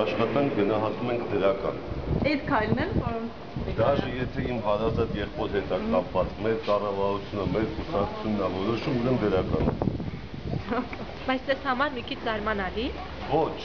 աշխատանք գնահատում ենք դրական։ Այդ քայլն են, պարոն Դաժե եթե իմ հարազատ եղբոր հետ է կապված, մեր կառավարությունը, մեր կուսակցությունն է որոշում, ուրեմն դրական է։ Բայց դες համար մի քիչ զարմանալի։ Ոչ։